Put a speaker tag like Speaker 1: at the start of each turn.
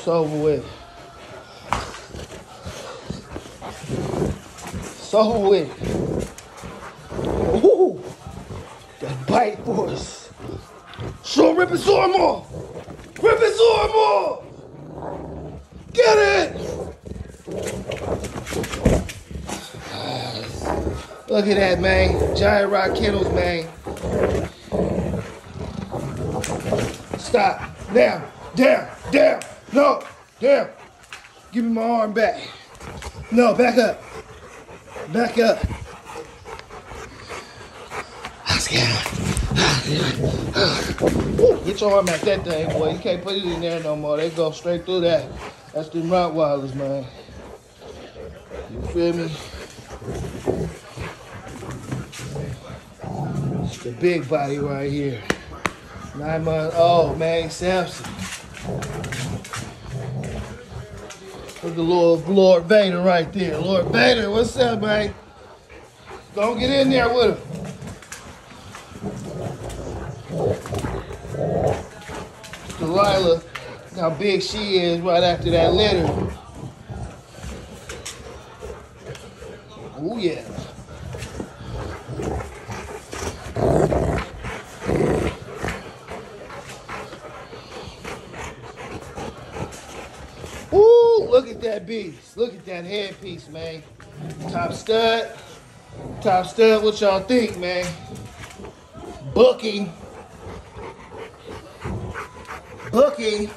Speaker 1: It's over with. It's over with. Ooh, that bite force. Show rip his arm off. Rip his arm off. Get it. Look at that, man. Giant rock kennels, man. Stop. Down. Down. Down. No. damn. Give me my arm back. No, back up. Back up. I'm scared. Get your arm at that thing, boy. You can't put it in there no more. They go straight through that. That's the Rottweilers, man. You feel me? It's the big body right here. Nine months old, man. Samson. Look at Lord, Lord Vader right there. Lord Vader, what's up, man? Don't get in there with him. Delilah, how big she is right after that litter. Oh yeah. Ooh, look at that beast. Look at that headpiece, man. Top stud. Top stud, what y'all think, man? Booking. Booking.